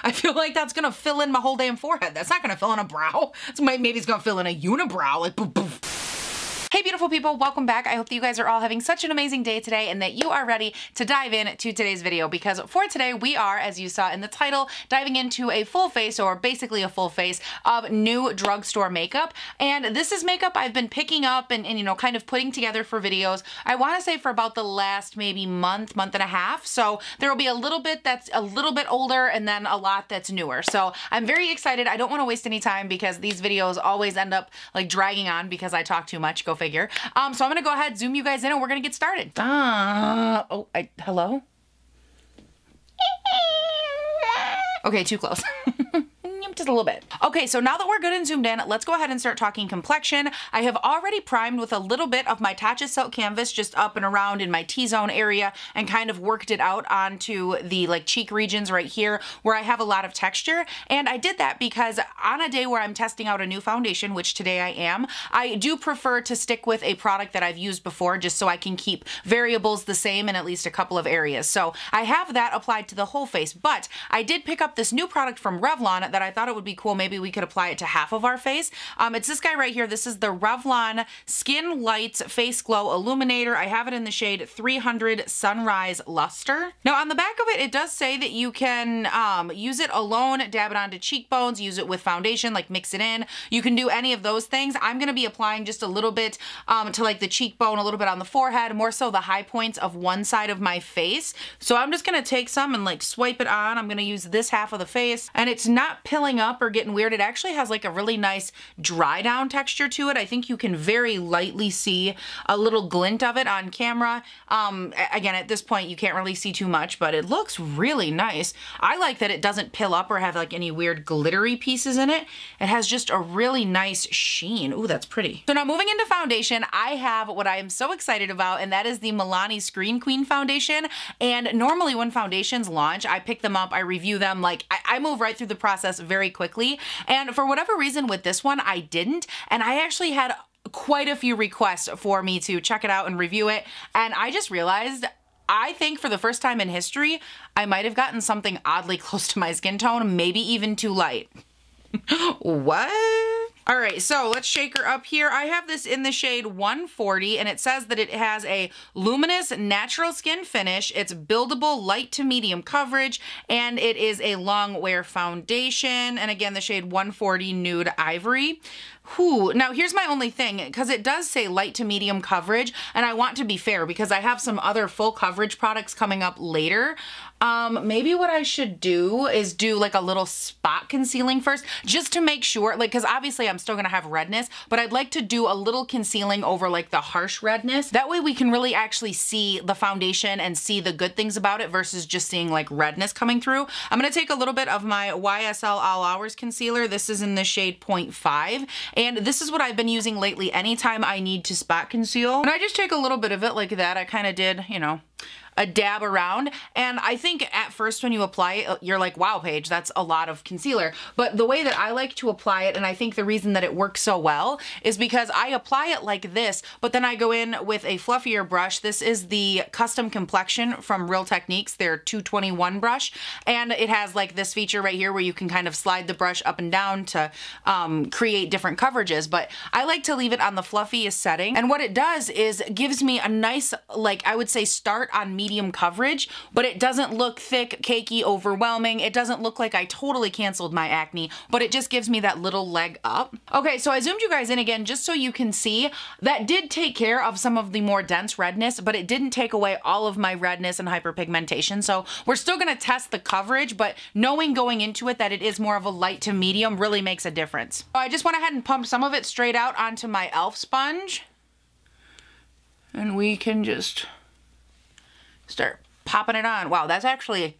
I feel like that's gonna fill in my whole damn forehead. That's not gonna fill in a brow. It's maybe it's gonna fill in a unibrow, like poof, poof. Hey beautiful people, welcome back. I hope that you guys are all having such an amazing day today and that you are ready to dive in to today's video because for today we are, as you saw in the title, diving into a full face or basically a full face of new drugstore makeup. And this is makeup I've been picking up and, and you know, kind of putting together for videos. I want to say for about the last maybe month, month and a half. So there will be a little bit that's a little bit older and then a lot that's newer. So I'm very excited. I don't want to waste any time because these videos always end up like dragging on because I talk too much. Go. Um, so I'm gonna go ahead, zoom you guys in, and we're gonna get started. Uh, oh, I, hello? Okay, too close. just a little bit. Okay, so now that we're good and zoomed in, let's go ahead and start talking complexion. I have already primed with a little bit of my Tatcha Silk Canvas just up and around in my T-zone area and kind of worked it out onto the like cheek regions right here where I have a lot of texture. And I did that because on a day where I'm testing out a new foundation, which today I am, I do prefer to stick with a product that I've used before just so I can keep variables the same in at least a couple of areas. So I have that applied to the whole face, but I did pick up this new product from Revlon that I thought it would be cool. Maybe we could apply it to half of our face. Um, it's this guy right here. This is the Revlon Skin Lights Face Glow Illuminator. I have it in the shade 300 Sunrise Luster. Now on the back of it, it does say that you can um, use it alone, dab it onto cheekbones, use it with foundation, like mix it in. You can do any of those things. I'm going to be applying just a little bit um, to like the cheekbone, a little bit on the forehead, more so the high points of one side of my face. So I'm just going to take some and like swipe it on. I'm going to use this half of the face and it's not pilling up or getting weird. It actually has like a really nice dry down texture to it. I think you can very lightly see a little glint of it on camera. Um, again, at this point, you can't really see too much, but it looks really nice. I like that it doesn't pill up or have like any weird glittery pieces in it. It has just a really nice sheen. Ooh, that's pretty. So now moving into foundation, I have what I am so excited about, and that is the Milani Screen Queen Foundation. And normally when foundations launch, I pick them up, I review them, like I, I move right through the process very quickly. And for whatever reason with this one, I didn't. And I actually had quite a few requests for me to check it out and review it. And I just realized I think for the first time in history, I might have gotten something oddly close to my skin tone, maybe even too light. what? All right, so let's shake her up here. I have this in the shade 140 and it says that it has a luminous natural skin finish. It's buildable light to medium coverage and it is a long wear foundation. And again, the shade 140 Nude Ivory. Whew. Now here's my only thing, because it does say light to medium coverage, and I want to be fair because I have some other full coverage products coming up later. Um, maybe what I should do is do like a little spot concealing first, just to make sure, like, because obviously I'm still gonna have redness, but I'd like to do a little concealing over like the harsh redness. That way we can really actually see the foundation and see the good things about it versus just seeing like redness coming through. I'm gonna take a little bit of my YSL All Hours concealer. This is in the shade 0.5 and this is what I've been using lately anytime I need to spot conceal. And I just take a little bit of it like that. I kind of did, you know, a dab around. And I think at first when you apply it, you're like, wow, Paige, that's a lot of concealer. But the way that I like to apply it, and I think the reason that it works so well, is because I apply it like this, but then I go in with a fluffier brush. This is the Custom Complexion from Real Techniques, their 221 brush. And it has like this feature right here where you can kind of slide the brush up and down to um, create different coverages. But I like to leave it on the fluffiest setting. And what it does is gives me a nice, like I would say start on me medium coverage, but it doesn't look thick, cakey, overwhelming. It doesn't look like I totally canceled my acne, but it just gives me that little leg up. Okay, so I zoomed you guys in again just so you can see that did take care of some of the more dense redness, but it didn't take away all of my redness and hyperpigmentation. So we're still gonna test the coverage, but knowing going into it that it is more of a light to medium really makes a difference. So I just went ahead and pumped some of it straight out onto my e.l.f. sponge. And we can just start popping it on. Wow, that's actually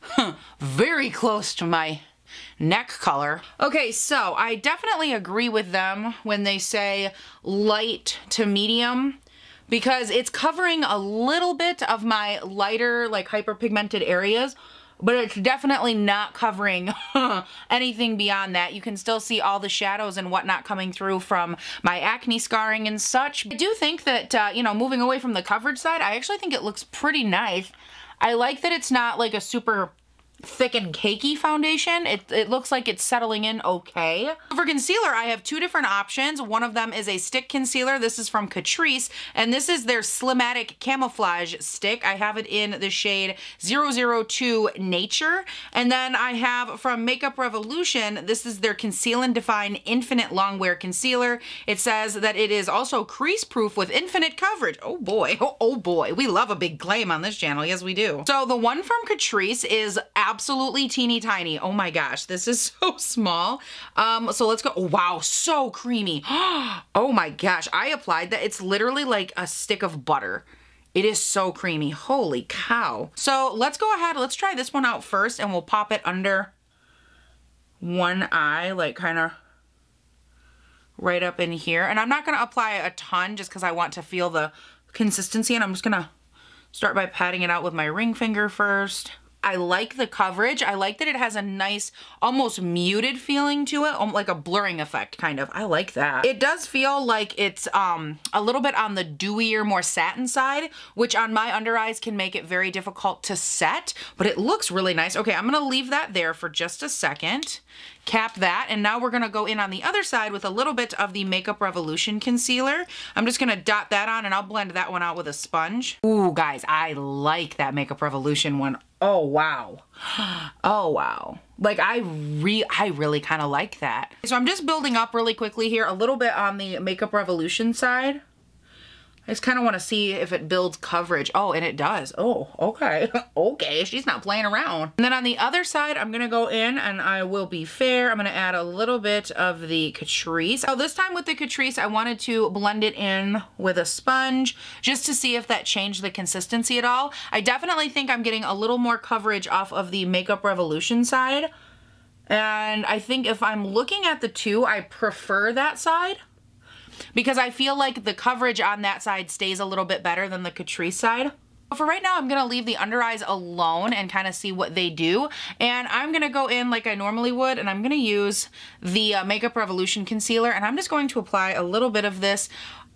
huh, very close to my neck color. Okay, so I definitely agree with them when they say light to medium because it's covering a little bit of my lighter, like hyperpigmented areas, but it's definitely not covering anything beyond that. You can still see all the shadows and whatnot coming through from my acne scarring and such. I do think that, uh, you know, moving away from the coverage side, I actually think it looks pretty nice. I like that it's not like a super thick and cakey foundation. It, it looks like it's settling in okay. For concealer, I have two different options. One of them is a stick concealer. This is from Catrice, and this is their Slimatic Camouflage Stick. I have it in the shade 002 Nature. And then I have from Makeup Revolution, this is their Conceal and Define Infinite Longwear Concealer. It says that it is also crease proof with infinite coverage. Oh boy, oh, oh boy. We love a big claim on this channel. Yes, we do. So the one from Catrice is absolutely teeny tiny. Oh my gosh, this is so small. Um, so let's go. Oh, wow, so creamy. Oh my gosh, I applied that. It's literally like a stick of butter. It is so creamy. Holy cow. So let's go ahead. Let's try this one out first and we'll pop it under one eye, like kind of right up in here. And I'm not going to apply a ton just because I want to feel the consistency. And I'm just going to start by patting it out with my ring finger first. I like the coverage. I like that it has a nice, almost muted feeling to it, um, like a blurring effect, kind of. I like that. It does feel like it's um, a little bit on the dewier, more satin side, which on my under eyes can make it very difficult to set, but it looks really nice. Okay, I'm gonna leave that there for just a second cap that. And now we're gonna go in on the other side with a little bit of the Makeup Revolution concealer. I'm just gonna dot that on and I'll blend that one out with a sponge. Ooh, guys, I like that Makeup Revolution one. Oh, wow. Oh, wow. Like I re I really kind of like that. So I'm just building up really quickly here a little bit on the Makeup Revolution side. I just kind of want to see if it builds coverage. Oh, and it does. Oh, okay. okay, she's not playing around. And then on the other side, I'm going to go in and I will be fair. I'm going to add a little bit of the Catrice. So this time with the Catrice, I wanted to blend it in with a sponge just to see if that changed the consistency at all. I definitely think I'm getting a little more coverage off of the Makeup Revolution side. And I think if I'm looking at the two, I prefer that side because I feel like the coverage on that side stays a little bit better than the Catrice side. For right now, I'm going to leave the under eyes alone and kind of see what they do. And I'm going to go in like I normally would, and I'm going to use the uh, Makeup Revolution Concealer, and I'm just going to apply a little bit of this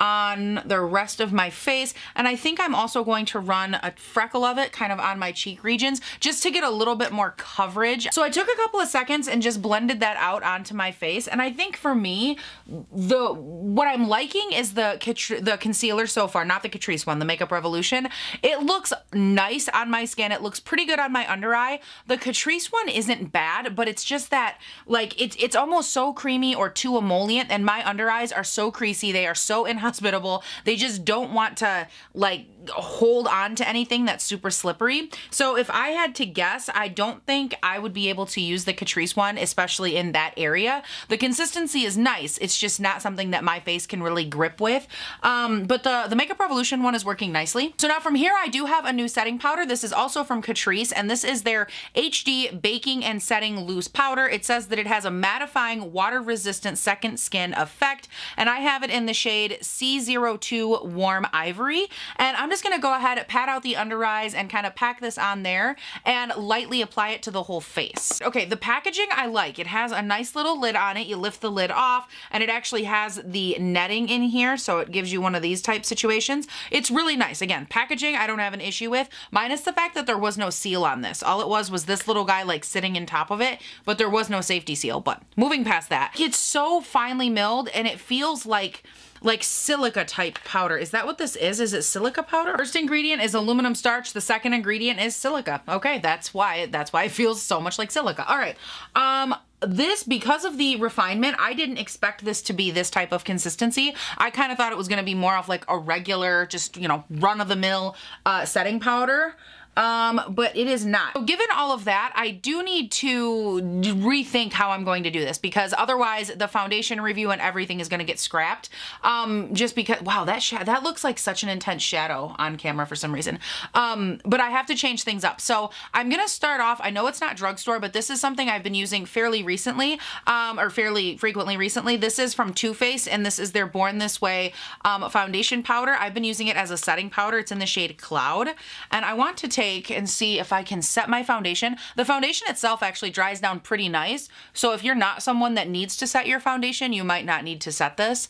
on the rest of my face. And I think I'm also going to run a freckle of it kind of on my cheek regions just to get a little bit more coverage. So I took a couple of seconds and just blended that out onto my face. And I think for me, the what I'm liking is the, the concealer so far, not the Catrice one, the Makeup Revolution. It looks nice on my skin. It looks pretty good on my under eye. The Catrice one isn't bad, but it's just that like it's, it's almost so creamy or too emollient and my under eyes are so creasy. They are so inhospitable hospitable. They just don't want to like hold on to anything that's super slippery. So if I had to guess, I don't think I would be able to use the Catrice one, especially in that area. The consistency is nice. It's just not something that my face can really grip with. Um, but the, the Makeup Revolution one is working nicely. So now from here, I do have a new setting powder. This is also from Catrice, and this is their HD Baking and Setting Loose Powder. It says that it has a mattifying, water-resistant second skin effect, and I have it in the shade C02 Warm Ivory. And I'm just gonna go ahead, pat out the under eyes and kind of pack this on there and lightly apply it to the whole face. Okay, the packaging I like. It has a nice little lid on it. You lift the lid off and it actually has the netting in here, so it gives you one of these type situations. It's really nice. Again, packaging I don't have an issue with, minus the fact that there was no seal on this. All it was was this little guy like sitting in top of it, but there was no safety seal. But moving past that, it's so finely milled and it feels like like silica type powder. Is that what this is? Is it silica powder? First ingredient is aluminum starch. The second ingredient is silica. Okay, that's why, that's why it feels so much like silica. All right. Um, this, because of the refinement, I didn't expect this to be this type of consistency. I kind of thought it was going to be more of like a regular, just, you know, run-of-the-mill uh, setting powder um, but it is not. So given all of that, I do need to rethink how I'm going to do this because otherwise the foundation review and everything is going to get scrapped. Um, just because, wow, that that looks like such an intense shadow on camera for some reason. Um, but I have to change things up. So I'm going to start off, I know it's not drugstore, but this is something I've been using fairly recently, um, or fairly frequently recently. This is from Too Faced and this is their Born This Way um, foundation powder. I've been using it as a setting powder. It's in the shade Cloud. And I want to take take and see if I can set my foundation. The foundation itself actually dries down pretty nice. So if you're not someone that needs to set your foundation, you might not need to set this.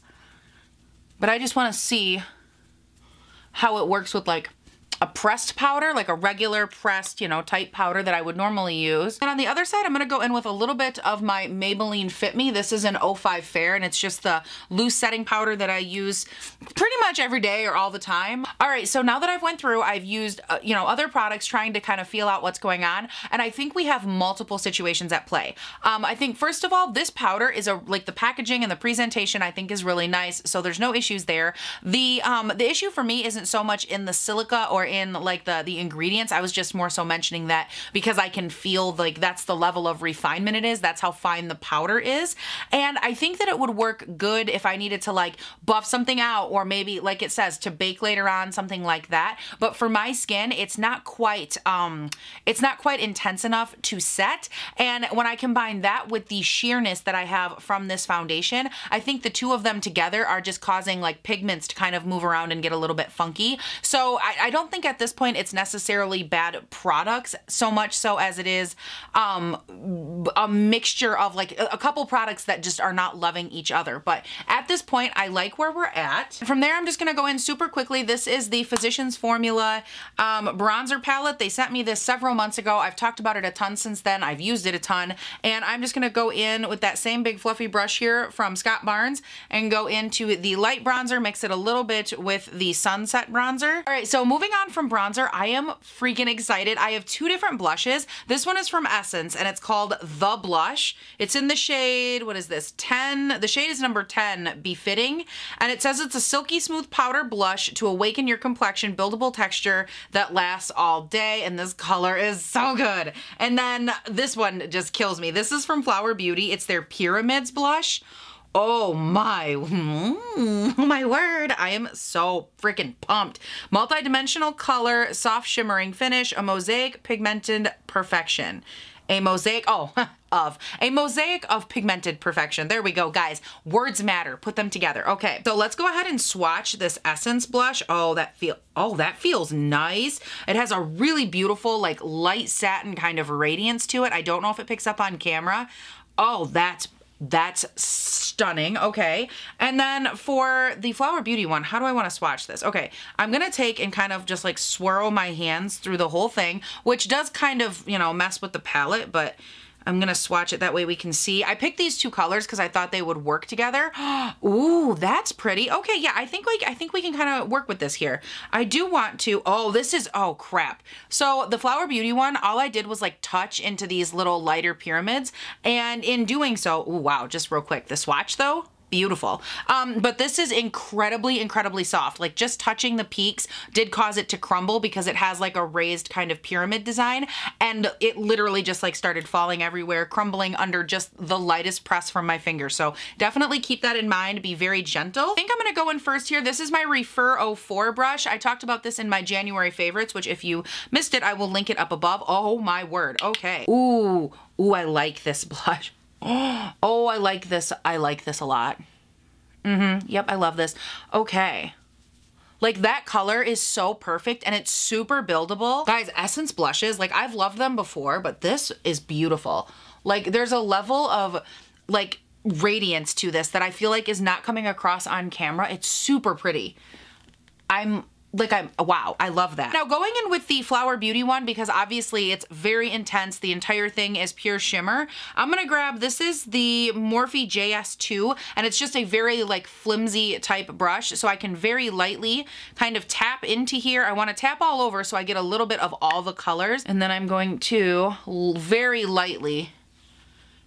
But I just want to see how it works with like a pressed powder, like a regular pressed, you know, type powder that I would normally use. And on the other side, I'm gonna go in with a little bit of my Maybelline Fit Me. This is an 05 Fair, and it's just the loose setting powder that I use pretty much every day or all the time. All right, so now that I've went through, I've used, uh, you know, other products trying to kind of feel out what's going on, and I think we have multiple situations at play. Um, I think, first of all, this powder is a, like the packaging and the presentation I think is really nice, so there's no issues there. The, um, the issue for me isn't so much in the silica or in like the, the ingredients. I was just more so mentioning that because I can feel like that's the level of refinement it is. That's how fine the powder is. And I think that it would work good if I needed to like buff something out or maybe like it says to bake later on, something like that. But for my skin, it's not quite, um, it's not quite intense enough to set. And when I combine that with the sheerness that I have from this foundation, I think the two of them together are just causing like pigments to kind of move around and get a little bit funky. So I, I don't think at this point it's necessarily bad products so much so as it is um, a mixture of like a, a couple products that just are not loving each other. But at this point, I like where we're at. From there, I'm just gonna go in super quickly. This is the Physicians Formula um, bronzer palette. They sent me this several months ago. I've talked about it a ton since then. I've used it a ton. And I'm just gonna go in with that same big fluffy brush here from Scott Barnes and go into the light bronzer, mix it a little bit with the Sunset bronzer. All right, so moving on from bronzer, I am freaking excited. I have two different blushes. This one is from Essence and it's called The Blush. It's in the shade, what is this, 10? The shade is number 10, Befitting. And it says it's a silky smooth powder blush to awaken your complexion, buildable texture that lasts all day. And this color is so good. And then this one just kills me. This is from Flower Beauty. It's their Pyramids blush. Oh my, mm, my word. I am so freaking pumped. Multi-dimensional color, soft shimmering finish, a mosaic pigmented perfection. A mosaic, oh, of a mosaic of pigmented perfection. There we go, guys. Words matter. Put them together. Okay, so let's go ahead and swatch this Essence blush. Oh, that feel oh, that feels nice. It has a really beautiful, like light satin kind of radiance to it. I don't know if it picks up on camera. Oh, that's that's stunning. Okay. And then for the Flower Beauty one, how do I want to swatch this? Okay. I'm to take and kind of just like swirl my hands through the whole thing, which does kind of, you know, mess with the palette, but I'm gonna swatch it that way we can see. I picked these two colors because I thought they would work together. Ooh, that's pretty. Okay, yeah, I think like I think we can kind of work with this here. I do want to, oh, this is, oh crap. So the Flower Beauty one, all I did was like touch into these little lighter pyramids. And in doing so, ooh, wow, just real quick, the swatch though, beautiful. Um, but this is incredibly, incredibly soft. Like just touching the peaks did cause it to crumble because it has like a raised kind of pyramid design and it literally just like started falling everywhere, crumbling under just the lightest press from my finger. So definitely keep that in mind. Be very gentle. I think I'm gonna go in first here. This is my Rephr 04 brush. I talked about this in my January favorites, which if you missed it, I will link it up above. Oh my word. Okay. Ooh, ooh, I like this blush. Oh, I like this. I like this a lot. Mm-hmm. Yep, I love this. Okay. Like that color is so perfect and it's super buildable. Guys, Essence blushes, like I've loved them before, but this is beautiful. Like there's a level of like radiance to this that I feel like is not coming across on camera. It's super pretty. I'm like I'm wow, I love that. Now going in with the Flower Beauty one because obviously it's very intense. The entire thing is pure shimmer. I'm gonna grab this is the Morphe JS2 and it's just a very like flimsy type brush so I can very lightly kind of tap into here. I want to tap all over so I get a little bit of all the colors and then I'm going to very lightly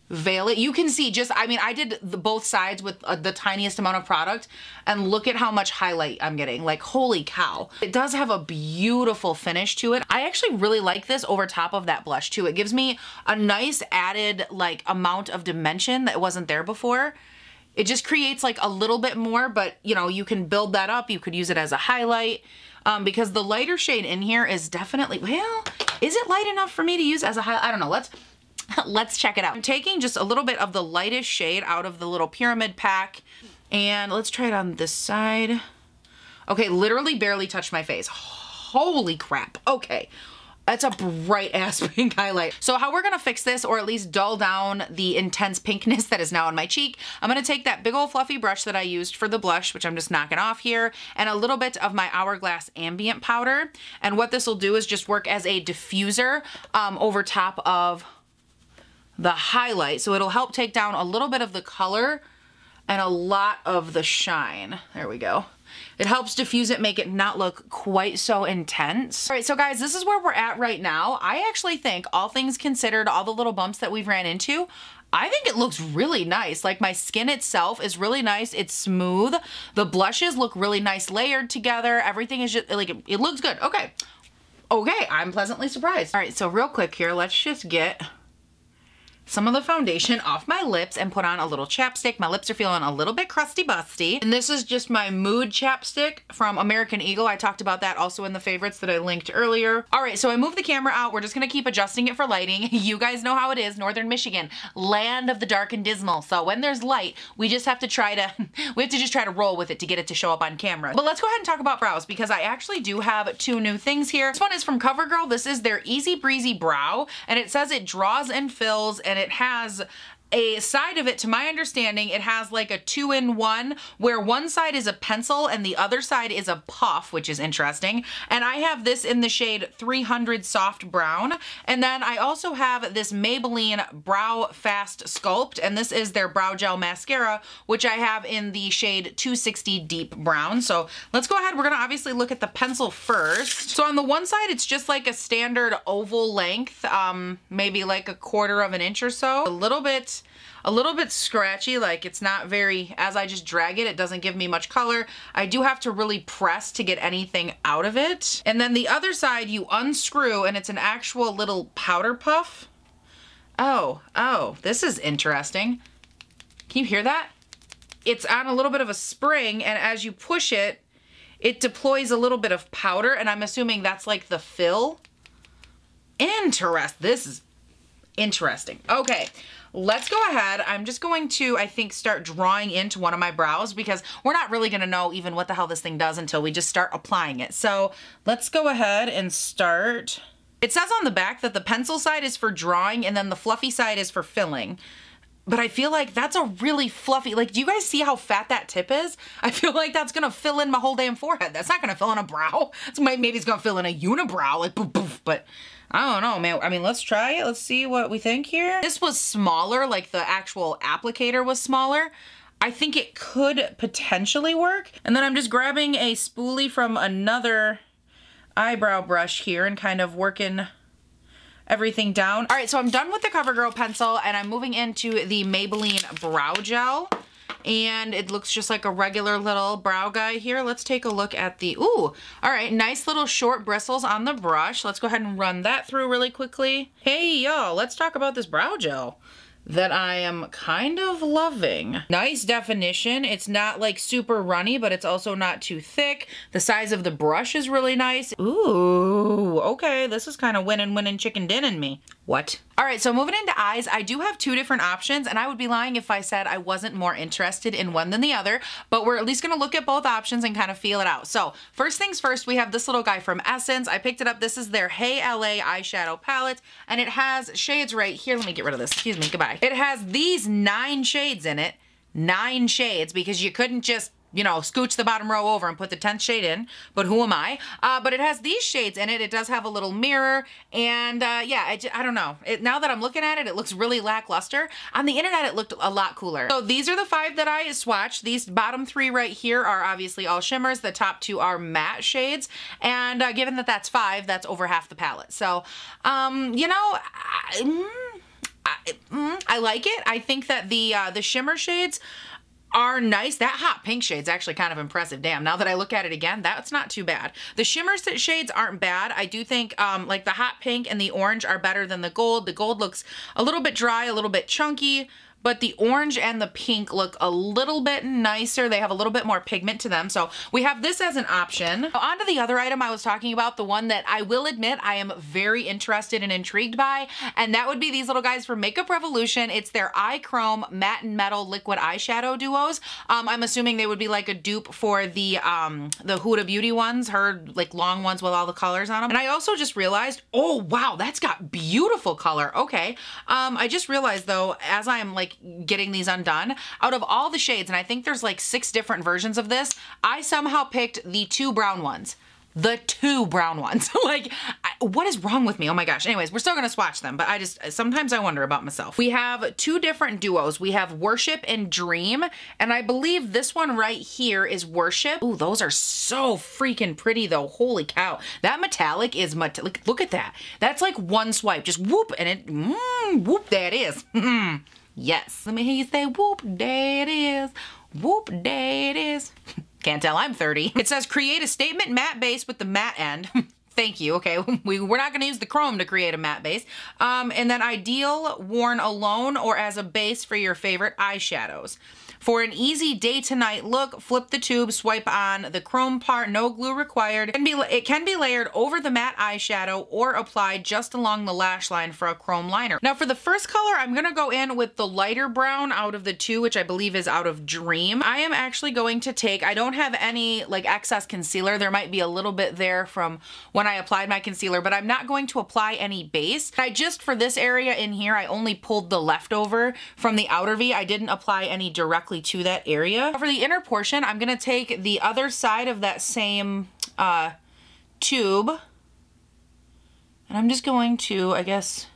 veil it. You can see just, I mean, I did the, both sides with uh, the tiniest amount of product and look at how much highlight I'm getting. Like, holy cow. It does have a beautiful finish to it. I actually really like this over top of that blush too. It gives me a nice added like amount of dimension that wasn't there before. It just creates like a little bit more, but you know, you can build that up. You could use it as a highlight. Um, because the lighter shade in here is definitely, well, is it light enough for me to use as a highlight? I don't know. Let's, let's check it out. I'm taking just a little bit of the lightest shade out of the little pyramid pack and let's try it on this side. Okay, literally barely touched my face. Holy crap. Okay. That's a bright ass pink highlight. So how we're gonna fix this, or at least dull down the intense pinkness that is now on my cheek, I'm gonna take that big old fluffy brush that I used for the blush, which I'm just knocking off here, and a little bit of my Hourglass Ambient Powder. And what this will do is just work as a diffuser um, over top of the highlight. So it'll help take down a little bit of the color and a lot of the shine. There we go. It helps diffuse it, make it not look quite so intense. All right, so guys, this is where we're at right now. I actually think, all things considered, all the little bumps that we've ran into, I think it looks really nice. Like my skin itself is really nice. It's smooth. The blushes look really nice layered together. Everything is just like, it, it looks good. Okay. Okay, I'm pleasantly surprised. All right, so real quick here, let's just get some of the foundation off my lips and put on a little chapstick. My lips are feeling a little bit crusty busty. And this is just my Mood chapstick from American Eagle. I talked about that also in the favorites that I linked earlier. All right, so I moved the camera out. We're just gonna keep adjusting it for lighting. You guys know how it is, Northern Michigan, land of the dark and dismal. So when there's light, we just have to try to, we have to just try to roll with it to get it to show up on camera. But let's go ahead and talk about brows because I actually do have two new things here. This one is from CoverGirl. This is their Easy Breezy Brow and it says it draws and fills and it has a side of it, to my understanding, it has like a two in one where one side is a pencil and the other side is a puff, which is interesting. And I have this in the shade 300 Soft Brown. And then I also have this Maybelline Brow Fast Sculpt, and this is their Brow Gel Mascara, which I have in the shade 260 Deep Brown. So let's go ahead. We're gonna obviously look at the pencil first. So on the one side, it's just like a standard oval length, um, maybe like a quarter of an inch or so. A little bit a little bit scratchy, like it's not very, as I just drag it, it doesn't give me much color. I do have to really press to get anything out of it. And then the other side you unscrew and it's an actual little powder puff. Oh, oh, this is interesting. Can you hear that? It's on a little bit of a spring and as you push it, it deploys a little bit of powder and I'm assuming that's like the fill. Interest. This is interesting. Okay, let's go ahead. I'm just going to, I think, start drawing into one of my brows because we're not really gonna know even what the hell this thing does until we just start applying it. So let's go ahead and start. It says on the back that the pencil side is for drawing and then the fluffy side is for filling but I feel like that's a really fluffy, like, do you guys see how fat that tip is? I feel like that's gonna fill in my whole damn forehead. That's not gonna fill in a brow. It's maybe it's gonna fill in a unibrow, like poof, poof, but I don't know, man. I mean, let's try it. Let's see what we think here. This was smaller, like the actual applicator was smaller. I think it could potentially work. And then I'm just grabbing a spoolie from another eyebrow brush here and kind of working everything down. All right, so I'm done with the CoverGirl pencil and I'm moving into the Maybelline Brow Gel and it looks just like a regular little brow guy here. Let's take a look at the, ooh, all right, nice little short bristles on the brush. Let's go ahead and run that through really quickly. Hey, y'all, let's talk about this brow gel that I am kind of loving. Nice definition. It's not like super runny, but it's also not too thick. The size of the brush is really nice. Ooh, okay. This is kind of winning, winning chicken dinning me. What? All right, so moving into eyes, I do have two different options, and I would be lying if I said I wasn't more interested in one than the other, but we're at least gonna look at both options and kind of feel it out. So first things first, we have this little guy from Essence. I picked it up. This is their Hey LA eyeshadow palette, and it has shades right here. Let me get rid of this. Excuse me, goodbye. It has these nine shades in it nine shades because you couldn't just you know, scooch the bottom row over and put the 10th shade in, but who am I? Uh, but it has these shades in it. It does have a little mirror, and uh, yeah, I, I don't know. It, now that I'm looking at it, it looks really lackluster. On the internet, it looked a lot cooler. So these are the five that I swatched. These bottom three right here are obviously all shimmers. The top two are matte shades, and uh, given that that's five, that's over half the palette. So, um, you know, I, mm, I, mm, I like it. I think that the uh, the shimmer shades are nice. That hot pink shade's actually kind of impressive. Damn, now that I look at it again, that's not too bad. The shimmer shades aren't bad. I do think um, like the hot pink and the orange are better than the gold. The gold looks a little bit dry, a little bit chunky, but the orange and the pink look a little bit nicer. They have a little bit more pigment to them. So we have this as an option. On to the other item I was talking about, the one that I will admit I am very interested and intrigued by, and that would be these little guys from Makeup Revolution. It's their Eye Chrome Matte and Metal Liquid Eyeshadow Duos. Um, I'm assuming they would be like a dupe for the um, the Huda Beauty ones, her like long ones with all the colors on them. And I also just realized, oh wow, that's got beautiful color. Okay. Um, I just realized though, as I'm like getting these undone, out of all the shades, and I think there's like six different versions of this, I somehow picked the two brown ones the two brown ones. like, I, what is wrong with me? Oh my gosh. Anyways, we're still gonna swatch them, but I just, sometimes I wonder about myself. We have two different duos. We have Worship and Dream, and I believe this one right here is Worship. Ooh, those are so freaking pretty though. Holy cow. That metallic is, metallic. look at that. That's like one swipe, just whoop, and it, mm, whoop, it is. yes. Let me hear you say, whoop, there it is. Whoop, there it is. Can't tell I'm 30. It says create a statement matte base with the matte end. Thank you. Okay, we, we're not going to use the chrome to create a matte base. Um, and then ideal worn alone or as a base for your favorite eyeshadows. For an easy day to night look, flip the tube, swipe on the chrome part, no glue required. It can be, it can be layered over the matte eyeshadow or applied just along the lash line for a chrome liner. Now for the first color, I'm gonna go in with the lighter brown out of the two, which I believe is out of Dream. I am actually going to take, I don't have any like excess concealer. There might be a little bit there from when I applied my concealer, but I'm not going to apply any base. I just, for this area in here, I only pulled the leftover from the outer V. I didn't apply any directly directly to that area. For the inner portion, I'm gonna take the other side of that same uh, tube and I'm just going to, I guess,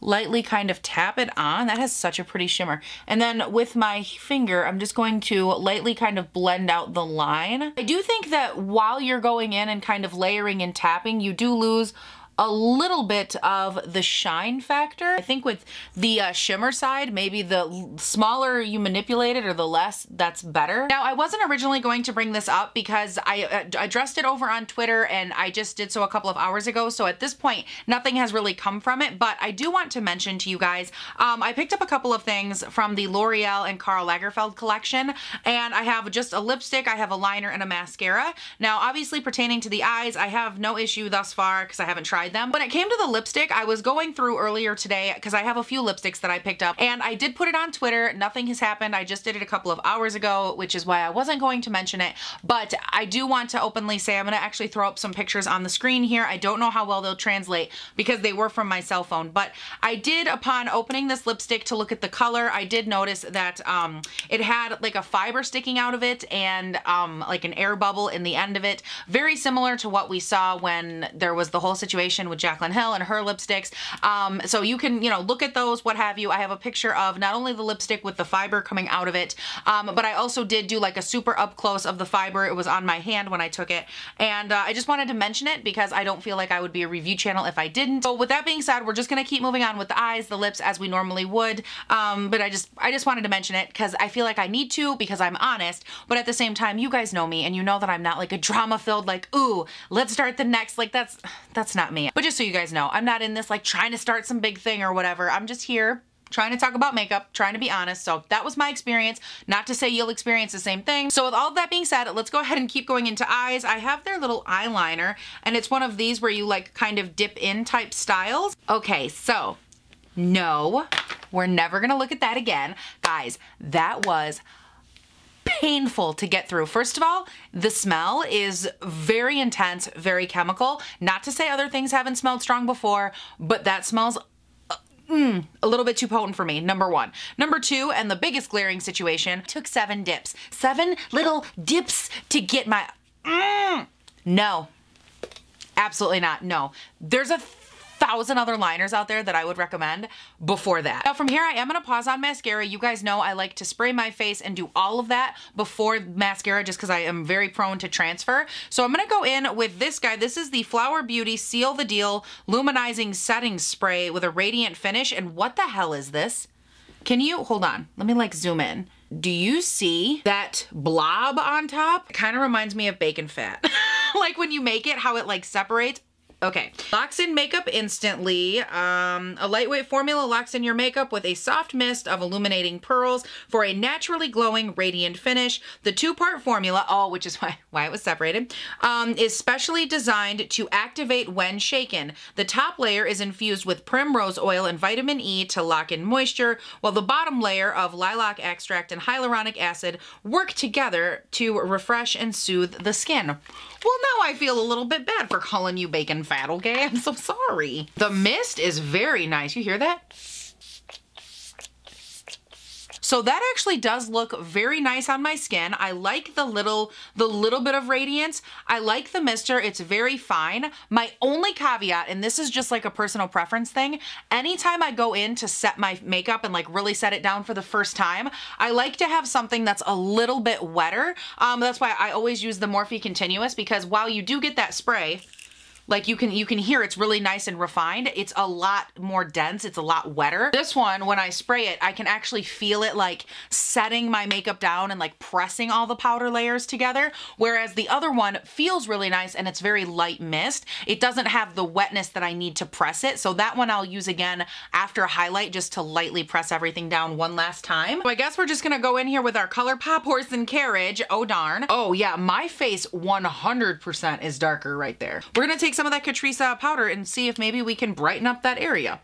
lightly kind of tap it on. That has such a pretty shimmer. And then with my finger, I'm just going to lightly kind of blend out the line. I do think that while you're going in and kind of layering and tapping, you do lose a little bit of the shine factor. I think with the uh, shimmer side, maybe the smaller you manipulate it or the less, that's better. Now, I wasn't originally going to bring this up because I uh, addressed it over on Twitter and I just did so a couple of hours ago. So at this point, nothing has really come from it, but I do want to mention to you guys, um, I picked up a couple of things from the L'Oreal and Karl Lagerfeld collection, and I have just a lipstick, I have a liner and a mascara. Now, obviously pertaining to the eyes, I have no issue thus far because I haven't tried them. When it came to the lipstick, I was going through earlier today because I have a few lipsticks that I picked up and I did put it on Twitter. Nothing has happened. I just did it a couple of hours ago, which is why I wasn't going to mention it. But I do want to openly say I'm going to actually throw up some pictures on the screen here. I don't know how well they'll translate because they were from my cell phone. But I did, upon opening this lipstick to look at the color, I did notice that um, it had like a fiber sticking out of it and um, like an air bubble in the end of it. Very similar to what we saw when there was the whole situation with Jaclyn Hill and her lipsticks. Um, so you can, you know, look at those, what have you. I have a picture of not only the lipstick with the fiber coming out of it, um, but I also did do like a super up close of the fiber. It was on my hand when I took it. And uh, I just wanted to mention it because I don't feel like I would be a review channel if I didn't. So with that being said, we're just going to keep moving on with the eyes, the lips as we normally would. Um, but I just, I just wanted to mention it because I feel like I need to because I'm honest. But at the same time, you guys know me and you know that I'm not like a drama filled like, ooh, let's start the next. Like that's, that's not me. But just so you guys know, I'm not in this like trying to start some big thing or whatever. I'm just here trying to talk about makeup, trying to be honest. So that was my experience. Not to say you'll experience the same thing. So with all that being said, let's go ahead and keep going into eyes. I have their little eyeliner and it's one of these where you like kind of dip in type styles. Okay, so no, we're never gonna look at that again. Guys, that was painful to get through. First of all, the smell is very intense, very chemical. Not to say other things haven't smelled strong before, but that smells Mm, a little bit too potent for me, number one. Number two, and the biggest glaring situation, took seven dips. Seven little dips to get my, mm, no, absolutely not, no. There's a thousand other liners out there that I would recommend before that. Now from here, I am gonna pause on mascara. You guys know I like to spray my face and do all of that before mascara just because I am very prone to transfer. So I'm gonna go in with this guy. This is the Flower Beauty Seal the Deal Luminizing Setting Spray with a radiant finish. And what the hell is this? Can you, hold on, let me like zoom in. Do you see that blob on top? It kind of reminds me of bacon fat. like when you make it, how it like separates Okay. Locks in makeup instantly. Um, a lightweight formula locks in your makeup with a soft mist of illuminating pearls for a naturally glowing, radiant finish. The two-part formula, oh, which is why, why it was separated, um, is specially designed to activate when shaken. The top layer is infused with primrose oil and vitamin E to lock in moisture, while the bottom layer of lilac extract and hyaluronic acid work together to refresh and soothe the skin. Well, now I feel a little bit bad for calling you bacon okay? I'm so sorry. The mist is very nice. You hear that? So that actually does look very nice on my skin. I like the little, the little bit of radiance. I like the mister. It's very fine. My only caveat, and this is just like a personal preference thing, anytime I go in to set my makeup and like really set it down for the first time, I like to have something that's a little bit wetter. Um, that's why I always use the Morphe Continuous because while you do get that spray, like you can you can hear it's really nice and refined. It's a lot more dense. It's a lot wetter. This one, when I spray it, I can actually feel it like setting my makeup down and like pressing all the powder layers together. Whereas the other one feels really nice and it's very light mist. It doesn't have the wetness that I need to press it. So that one I'll use again after highlight just to lightly press everything down one last time. So I guess we're just gonna go in here with our ColourPop Horse and Carriage. Oh darn. Oh yeah, my face 100% is darker right there. We're gonna take some of that Catrice powder and see if maybe we can brighten up that area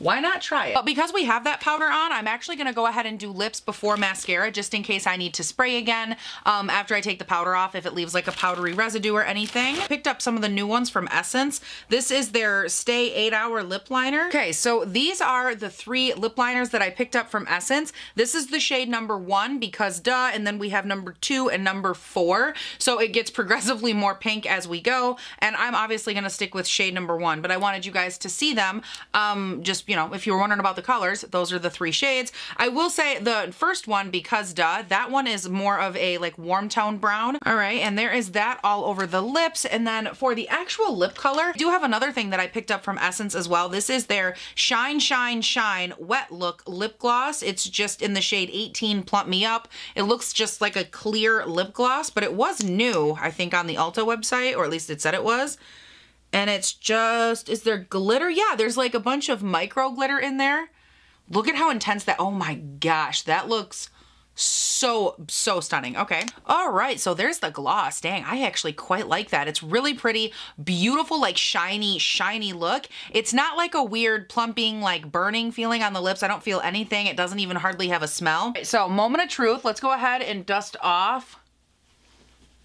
why not try it? But because we have that powder on, I'm actually gonna go ahead and do lips before mascara just in case I need to spray again um, after I take the powder off if it leaves like a powdery residue or anything. Picked up some of the new ones from Essence. This is their Stay 8 Hour Lip Liner. Okay, so these are the three lip liners that I picked up from Essence. This is the shade number one because duh, and then we have number two and number four. So it gets progressively more pink as we go. And I'm obviously gonna stick with shade number one, but I wanted you guys to see them um, just you know, if you were wondering about the colors, those are the three shades. I will say the first one, because duh, that one is more of a like warm tone brown. All right, and there is that all over the lips. And then for the actual lip color, I do have another thing that I picked up from Essence as well. This is their Shine, Shine, Shine Wet Look Lip Gloss. It's just in the shade 18 Plump Me Up. It looks just like a clear lip gloss, but it was new, I think, on the Ulta website, or at least it said it was and it's just, is there glitter? Yeah, there's like a bunch of micro glitter in there. Look at how intense that, oh my gosh, that looks so, so stunning. Okay. All right. So there's the gloss. Dang, I actually quite like that. It's really pretty, beautiful, like shiny, shiny look. It's not like a weird plumping, like burning feeling on the lips. I don't feel anything. It doesn't even hardly have a smell. So moment of truth. Let's go ahead and dust off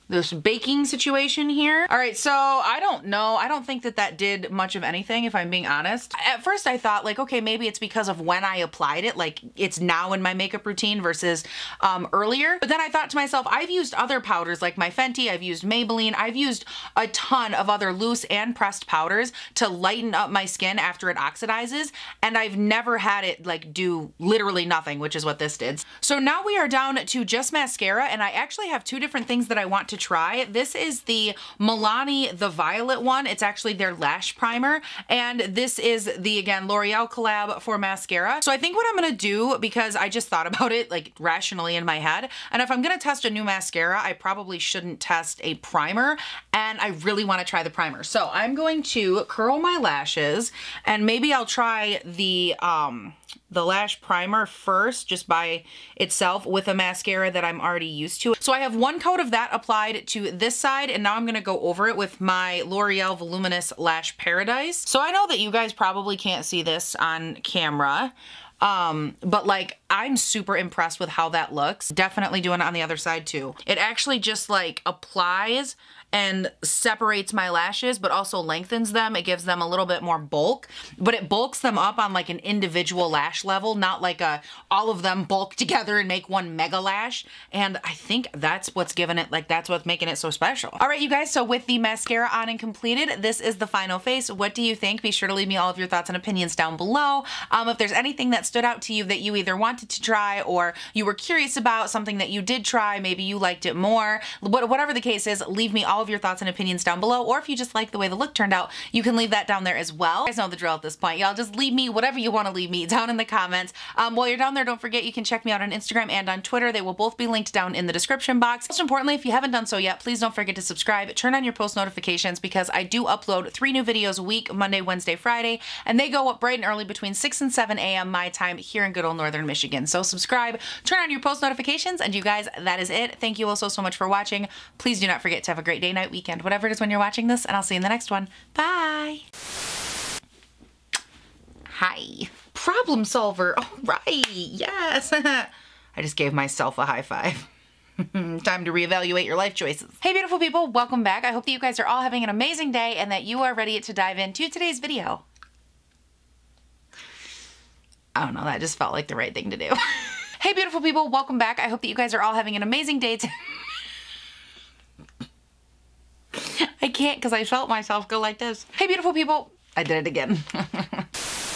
this baking situation here. All right, so I don't know. I don't think that that did much of anything, if I'm being honest. At first I thought like, okay, maybe it's because of when I applied it, like it's now in my makeup routine versus um, earlier. But then I thought to myself, I've used other powders like my Fenty, I've used Maybelline, I've used a ton of other loose and pressed powders to lighten up my skin after it oxidizes. And I've never had it like do literally nothing, which is what this did. So now we are down to just mascara and I actually have two different things that I want to to try. This is the Milani The Violet one. It's actually their lash primer. And this is the, again, L'Oreal collab for mascara. So I think what I'm going to do, because I just thought about it like rationally in my head, and if I'm going to test a new mascara, I probably shouldn't test a primer. And I really want to try the primer. So I'm going to curl my lashes and maybe I'll try the, um, the lash primer first just by itself with a mascara that I'm already used to. So I have one coat of that applied to this side and now I'm to go over it with my L'Oreal Voluminous Lash Paradise. So I know that you guys probably can't see this on camera, um, but like I'm super impressed with how that looks. Definitely doing it on the other side too. It actually just like applies and separates my lashes, but also lengthens them. It gives them a little bit more bulk, but it bulks them up on like an individual lash level, not like a all of them bulk together and make one mega lash. And I think that's what's giving it, like that's what's making it so special. All right, you guys, so with the mascara on and completed, this is the final face. What do you think? Be sure to leave me all of your thoughts and opinions down below. Um, if there's anything that stood out to you that you either wanted to try or you were curious about, something that you did try, maybe you liked it more, whatever the case is, leave me all of your thoughts and opinions down below, or if you just like the way the look turned out, you can leave that down there as well. You guys know the drill at this point. Y'all just leave me whatever you want to leave me down in the comments. Um, while you're down there, don't forget you can check me out on Instagram and on Twitter. They will both be linked down in the description box. Most importantly, if you haven't done so yet, please don't forget to subscribe, turn on your post notifications because I do upload three new videos a week, Monday, Wednesday, Friday, and they go up bright and early between 6 and 7 a.m. my time here in good old Northern Michigan. So subscribe, turn on your post notifications, and you guys, that is it. Thank you all so, so much for watching. Please do not forget to have a great day, night, weekend, whatever it is when you're watching this, and I'll see you in the next one. Bye! Hi. Problem solver. All right. Yes. I just gave myself a high five. Time to reevaluate your life choices. Hey, beautiful people. Welcome back. I hope that you guys are all having an amazing day and that you are ready to dive into today's video. I don't know. That just felt like the right thing to do. hey, beautiful people. Welcome back. I hope that you guys are all having an amazing day. I can't because I felt myself go like this. Hey, beautiful people. I did it again.